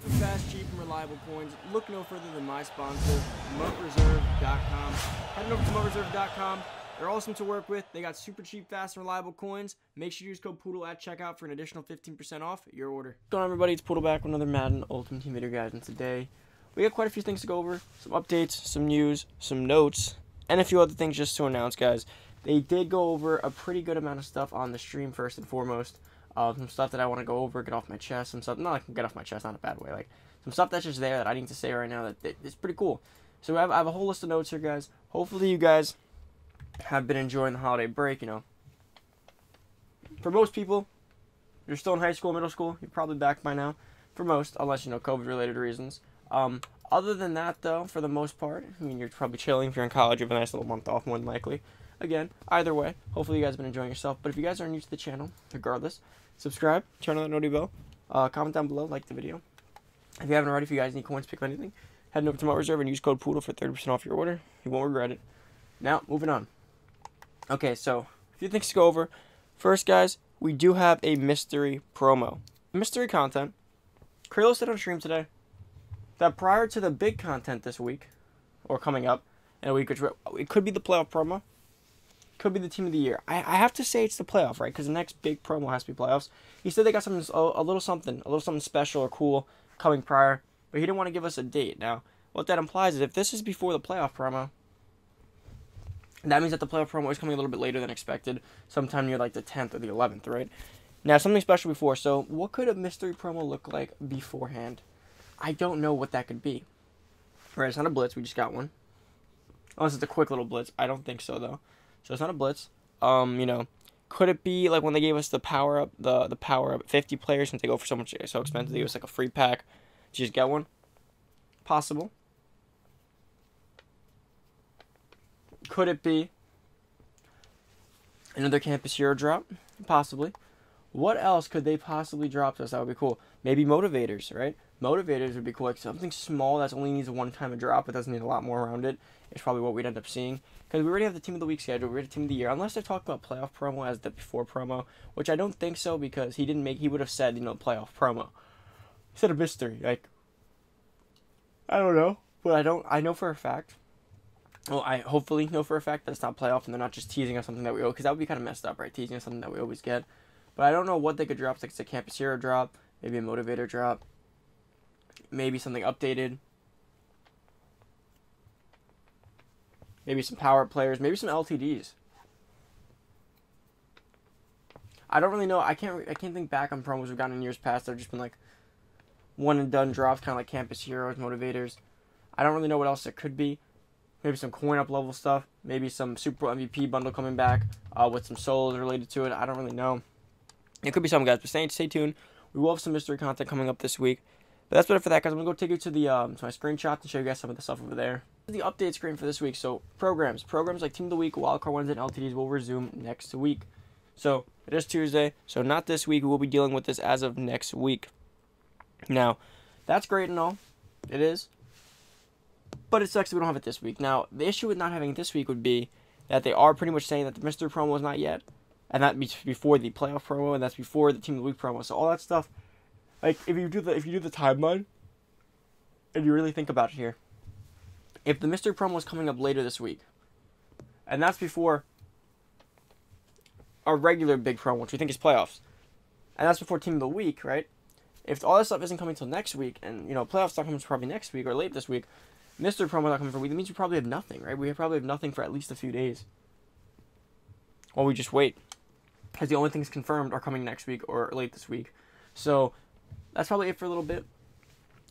For fast, cheap, and reliable coins, look no further than my sponsor, MUTReserve.com. Head over to MUTReserve.com. They're awesome to work with. They got super cheap, fast, and reliable coins. Make sure you use code Poodle at checkout for an additional 15% off your order. What's going on, everybody? It's Poodle back with another Madden Ultimate Team video, guys. And today, we got quite a few things to go over. Some updates, some news, some notes, and a few other things just to announce, guys. They did go over a pretty good amount of stuff on the stream, first and foremost. Some stuff that I want to go over, get off my chest, some stuff, not can get off my chest, not a bad way, like some stuff that's just there that I need to say right now that, that it's pretty cool. So I have, I have a whole list of notes here, guys. Hopefully you guys have been enjoying the holiday break, you know. For most people, you're still in high school, middle school, you're probably back by now. For most, unless, you know, COVID-related reasons. Um, other than that, though, for the most part, I mean, you're probably chilling. If you're in college, you have a nice little month off, more than likely. Again, either way, hopefully you guys have been enjoying yourself. But if you guys are new to the channel, regardless, subscribe, turn on that noty bell, uh, comment down below, like the video. If you haven't already, if you guys need coins, pick up anything, head over to MUT Reserve and use code POODLE for 30% off your order. You won't regret it. Now, moving on. Okay, so, a few things to go over. First, guys, we do have a mystery promo. Mystery content. Kralo said on stream today that prior to the big content this week, or coming up in a week or two, it could be the playoff promo, could be the team of the year. I, I have to say it's the playoff, right? Because the next big promo has to be playoffs. He said they got something, a, little something, a little something special or cool coming prior, but he didn't want to give us a date. Now, what that implies is if this is before the playoff promo, that means that the playoff promo is coming a little bit later than expected, sometime near like the 10th or the 11th, right? Now, something special before. So, what could a mystery promo look like beforehand? I don't know what that could be. Right, it's not a blitz. We just got one. Unless it's a quick little blitz. I don't think so, though. So it's not a blitz. Um, you know, could it be like when they gave us the power up, the the power up 50 players since they go for so much so expensive? They gave us like a free pack. to just get one? Possible. Could it be another campus hero drop? Possibly. What else could they possibly drop to us? That would be cool. Maybe motivators, right? Motivators would be cool. Like something small that only needs one time a drop. but doesn't need a lot more around it. It's probably what we'd end up seeing. Because we already have the team of the week schedule. We already have the team of the year. Unless they're talking about playoff promo as the before promo. Which I don't think so because he didn't make he would have said, you know, playoff promo. He said a mystery. Like I don't know. But I don't I know for a fact well, I hopefully know for a fact that it's not playoff and they're not just teasing us something that we owe, because that would be kind of messed up, right? Teasing us something that we always get. But I don't know what they could drop. Like a Campus Hero drop, maybe a Motivator drop, maybe something updated, maybe some power players, maybe some LTDs. I don't really know. I can't. I can't think back on promos we've gotten in years past. They've just been like one and done drops, kind of like Campus Heroes, Motivators. I don't really know what else it could be maybe some coin up level stuff, maybe some Super MVP bundle coming back uh, with some souls related to it. I don't really know. It could be something, guys, but stay, stay tuned. We will have some mystery content coming up this week. But that's it for that, guys. I'm going to go take you to the um, to my screenshot and show you guys some of the stuff over there. The update screen for this week. So, programs. Programs like Team of the Week, Wildcard Ones, and LTDs will resume next week. So, it is Tuesday. So, not this week. We will be dealing with this as of next week. Now, that's great and all. It is. But it sucks that we don't have it this week. Now, the issue with not having it this week would be that they are pretty much saying that the mystery promo is not yet, and that means before the playoff promo, and that's before the team of the week promo. So all that stuff, like if you do the if you do the timeline, and you really think about it here, if the mystery promo is coming up later this week, and that's before our regular big promo, which we think is playoffs, and that's before team of the week, right? If all this stuff isn't coming till next week, and you know playoffs not coming probably next week or late this week, mystery promo not coming for a week, that means we probably have nothing, right? We probably have nothing for at least a few days. While we just wait. Because the only things confirmed are coming next week or late this week. So that's probably it for a little bit.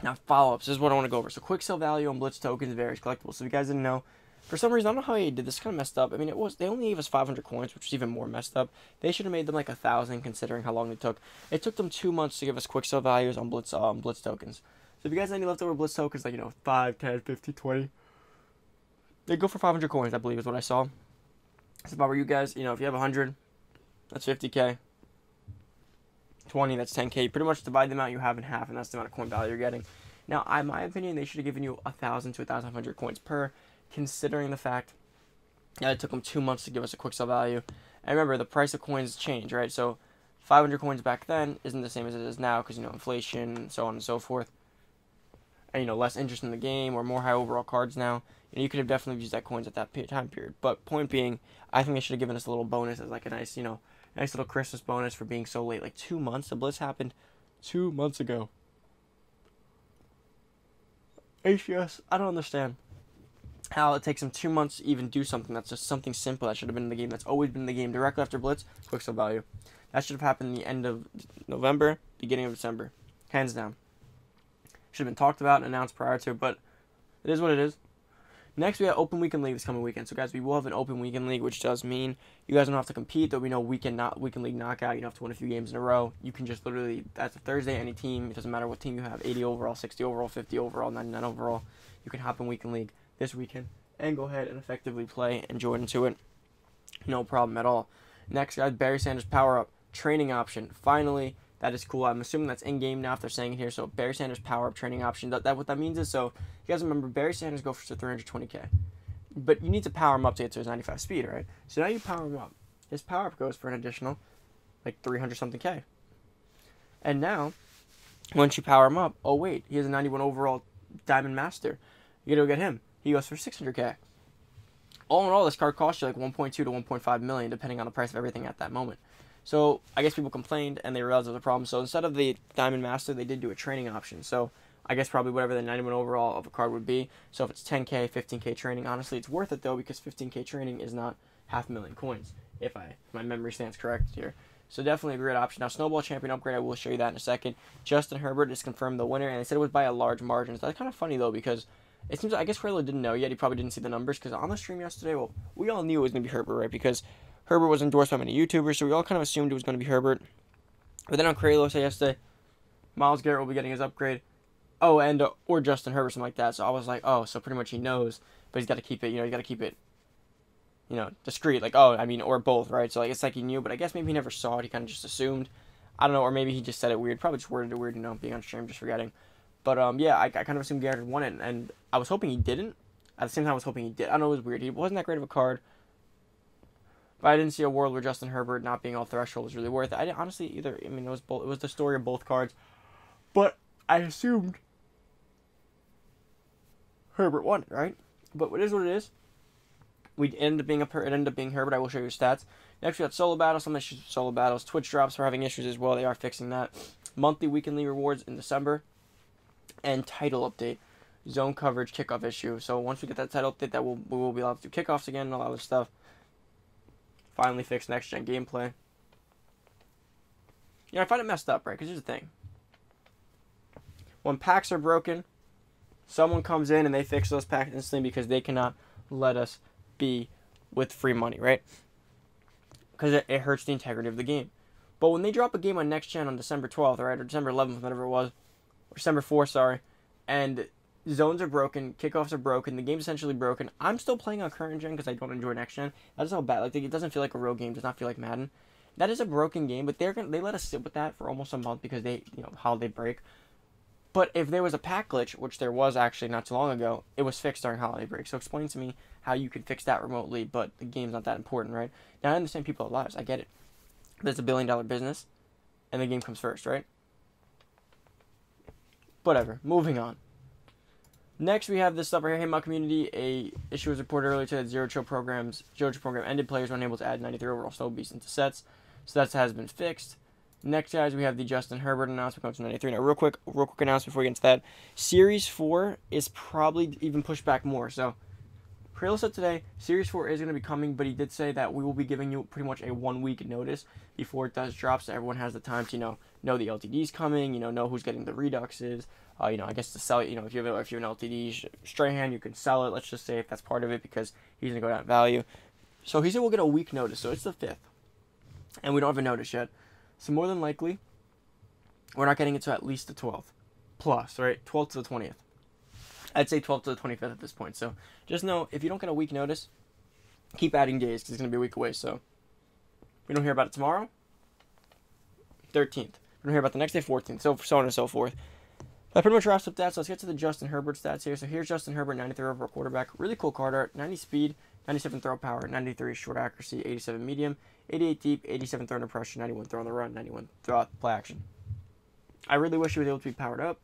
Now follow-ups. This is what I want to go over. So quick sell value on Blitz tokens, various collectibles. So if you guys didn't know, for some reason, I don't know how he did this. Kind of messed up. I mean, it was they only gave us 500 coins, which is even more messed up. They should have made them like a thousand, considering how long it took. It took them two months to give us quick sell values on Blitz um, Blitz tokens. So if you guys have any leftover Blitz tokens, like, you know, 5, 10, 50, 20, they go for 500 coins, I believe is what I saw. So if I were you guys, you know, if you have 100, that's 50k. 20, that's 10k. Pretty much divide the amount you have in half, and that's the amount of coin value you're getting. Now, in my opinion, they should have given you 1,000 to 1,500 coins per, considering the fact that it took them two months to give us a quick sell value. And remember, the price of coins change, right? So 500 coins back then isn't the same as it is now because, you know, inflation, so on and so forth. and you know less interest in the game or more high overall cards now, you know you could have definitely used that coins at that time period. But point being, I think they should have given us a little bonus as like a nice you know nice little Christmas bonus for being so late. Like two months. The Blitz happened two months ago. HGS, I don't understand how it takes them two months to even do something that's just something simple that should have been in the game that's always been in the game directly after Blitz, quick sell value. That should have happened in the end of November, beginning of December. Hands down. Should have been talked about and announced prior to, but it is what it is. Next, we have Open Weekend League this coming weekend. So, guys, we will have an Open Weekend League, which does mean you guys don't have to compete. There'll be no weekend not weekend league knockout. You don't have to win a few games in a row. You can just literally, that's a Thursday, any team. It doesn't matter what team you have 80 overall, 60 overall, 50 overall, 99 overall. You can hop in Weekend League this weekend and go ahead and effectively play and join into it. No problem at all. Next, guys, Barry Sanders Power Up training option. Finally, that is cool. I'm assuming that's in game now if they're saying it here. So Barry Sanders power up training option. That, that what that means is so you guys remember Barry Sanders goes for 320k, but you need to power him up to get to his 95 speed, right? So now you power him up. His power up goes for an additional like 300 something k. And now, once you power him up, oh wait, he has a 91 overall Diamond Master. You gotta go get him. He goes for 600k. All in all, this card costs you like 1.2 to 1.5 million, depending on the price of everything at that moment. So I guess people complained and they realized there was a problem. So instead of the Diamond Master, they did do a training option. So I guess probably whatever the 91 overall of a card would be. So if it's 10k, 15k training, honestly, it's worth it though because 15k training is not half a million coins. If I my memory stands correct here. So definitely a great option. Now Snowball Champion upgrade, I will show you that in a second. Justin Herbert is confirmed the winner, and they said it was by a large margin. So that's kind of funny though because it seems I guess Quayle didn't know yet. He probably didn't see the numbers because on the stream yesterday, well, we all knew it was gonna be Herbert, right? Because Herbert was endorsed by many YouTubers, so we all kind of assumed it was going to be Herbert. But then on Craylo said yesterday, Myles Garrett will be getting his upgrade. Oh, and uh, or Justin Herbert, something like that. So I was like, oh, so pretty much he knows, but he's got to keep it. You know, he's got to keep it. You know, discreet. Like, oh, I mean, or both, right? So like, it's like he knew, but I guess maybe he never saw it. He kind of just assumed. I don't know, or maybe he just said it weird. Probably just worded it weird. You know, being on stream, just forgetting. But um, yeah, I, I kind of assumed Garrett won it, and I was hoping he didn't. At the same time, I was hoping he did. I know, it was weird. He wasn't that great of a card. But I didn't see a world where Justin Herbert not being all threshold was really worth it. I didn't, honestly either. I mean, it was both. It was the story of both cards, but I assumed Herbert won right? But it is what it is. We end up being a it ended up being Herbert. I will show you stats. Next, we got solo battles. Some issues with solo battles. Twitch drops are having issues as well. They are fixing that. Monthly, weekly rewards in December, and title update, zone coverage kickoff issue. So once we get that title update, that will we will be allowed to do kickoffs again and all that other stuff finally fix next gen gameplay. You know, I find it messed up, right? Because here's the thing. When packs are broken, someone comes in and they fix those packs instantly because they cannot let us be with free money, right? Because it, it hurts the integrity of the game. But when they drop a game on next gen on December 12th, right, or December 11th, whatever it was, or December 4th, sorry, and zones are broken, kickoffs are broken, the game's essentially broken. I'm still playing on current gen because I don't enjoy next gen. That's how bad. Like it doesn't feel like a real game. Does not feel like Madden. That is a broken game, but they're gonna they let us sit with that for almost a month because they you know holiday break. But if there was a pack glitch, which there was actually not too long ago, it was fixed during holiday break. So explain to me how you could fix that remotely, but the game's not that important, right? Now I understand people have lives. I get it. There's a billion dollar business, and the game comes first, right? Whatever. Moving on. Next, we have this stuff right here. My community, a issue was reported earlier today Zero Chill programs, Zero Chill program ended. Players were unable to add 93 overall Snow Beast into sets, so that has been fixed. Next, guys, we have the Justin Herbert announcement comes to 93. Now, real quick, real quick announcement before we get into that. Series 4 is probably even pushed back more. So, Creel said today, Series 4 is going to be coming, but he did say that we will be giving you pretty much a one week notice before it does drop, so everyone has the time to, you know, know the LTD's coming, you know, know who's getting the reduxes, uh, you know, I guess to sell it, you know, if you have if you have an LTD Strahan, you can sell it. Let's just say if that's part of it because he's gonna go down value. So he said we'll get a week notice. So it's the fifth, and we don't have a notice yet. So more than likely, we're not getting it to at least the twelfth, plus right, twelfth to the twentieth. I'd say 12th to the 25th at this point. So just know if you don't get a week notice, keep adding days because it's going to be a week away. So we don't hear about it tomorrow, 13th. We don't hear about the next day, 14th. So so on and so forth. That pretty much wraps up that. So let's get to the Justin Herbert stats here. So here's Justin Herbert, 93 overall quarterback. Really cool card art. 90 speed, 97 throw power, 93 short accuracy, 87 medium, 88 deep, 87 throw under pressure, 91 throw on the run, 91 throw out play action. I really wish he was able to be powered up.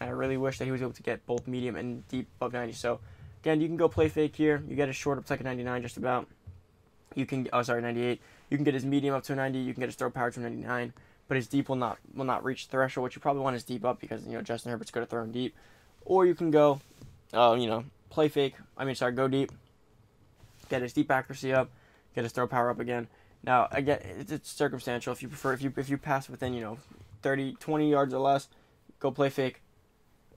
And I really wish that he was able to get both medium and deep above 90. So, again, you can go play fake here. You get his short up to like a 99 just about. You can, oh, sorry, 98. You can get his medium up to a 90. You can get his throw power to a 99. But his deep will not will not reach threshold, which you probably want his deep up because, you know, Justin Herbert's going to throw him deep. Or you can go, uh, you know, play fake. I mean, sorry, go deep. Get his deep accuracy up. Get his throw power up again. Now, again, it's, it's circumstantial. If you prefer, if you if you pass within, you know, 30, 20 yards or less, go play fake.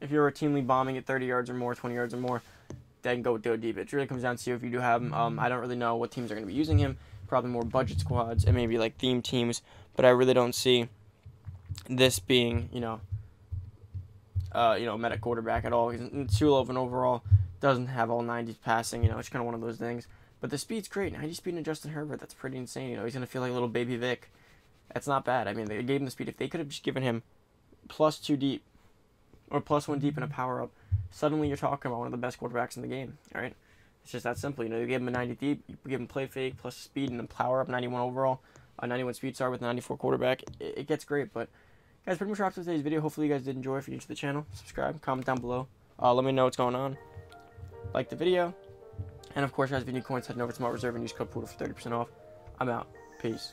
If you're routinely bombing at 30 yards or more, 20 yards or more, then go with go deep. It really comes down to you if you do have him. Um, I don't really know what teams are going to be using him. Probably more budget squads and maybe like theme teams, but I really don't see this being, you know, uh, you know, meta quarterback at all. He's too low of an overall. Doesn't have all 90s passing. You know, it's kind of one of those things. But the speed's great. 90 speed in Justin Herbert. That's pretty insane. You know, he's gonna feel like a little baby Vick. That's not bad. I mean, they gave him the speed. If they could have just given him plus two deep or plus one deep in a power up, suddenly you're talking about one of the best quarterbacks in the game. All right. It's just that simple. You know, you give him a 90 deep, you give him play fake plus speed and a power up, 91 overall, a 91 speed star with 94 quarterback. It, it gets great, but guys, pretty much wraps up today's video. Hopefully, you guys did enjoy. If you're new to the channel, subscribe, comment down below. Uh, let me know what's going on. Like the video. And of course, guys, if you need coins, head over to MUT Reserve and use code POODLE for 30% off. I'm out. Peace.